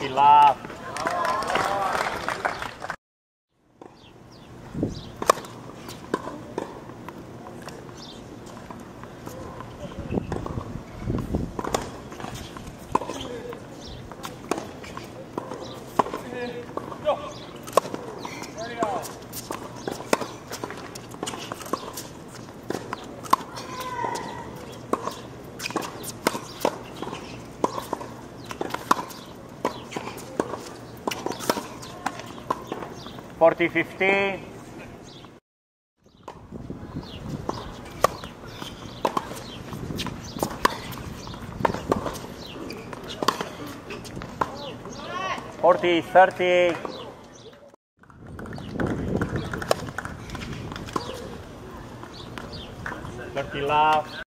thì là Go! 40 50. Forty, thirty. Thirty left.